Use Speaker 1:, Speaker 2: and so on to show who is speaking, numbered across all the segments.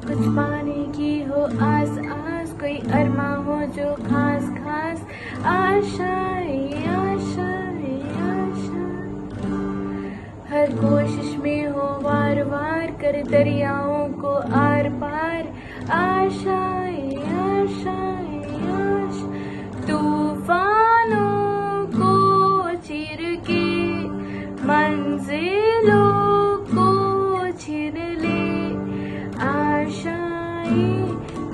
Speaker 1: कुछ पाने की हो आस आस, कोई अरमा हो जो खास खास। आशाएँ आशाएँ आशा हर कोशिश में हो वार वार कर दरियाओं को आर पार आशाएँ की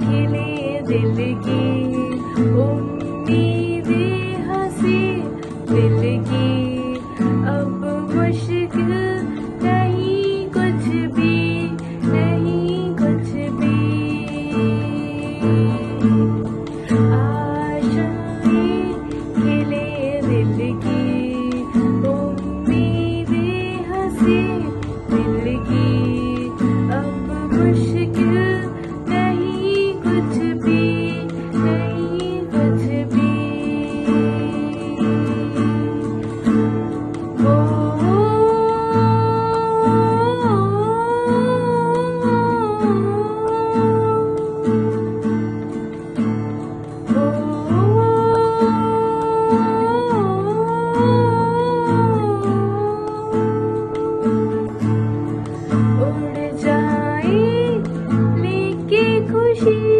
Speaker 1: खिले दिल की उम्मीदें। 心。